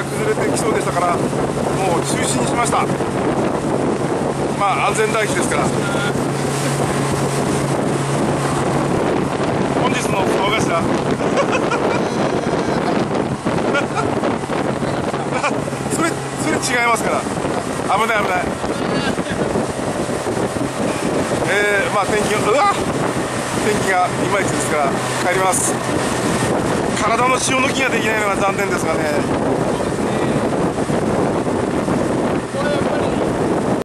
崩れてきそうでしたからもう中止にしました。まあ安全第一ですから。本日の顔頭。それそれ違いますから。危ない危ない。えー、まあ天気がうわ天気がいまいちですから帰ります。の塩抜きができないのが残念ですがね。